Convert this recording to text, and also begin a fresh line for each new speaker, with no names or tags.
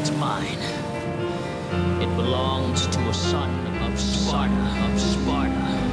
It's mine. It belongs to a son of Sparta, of Sparta.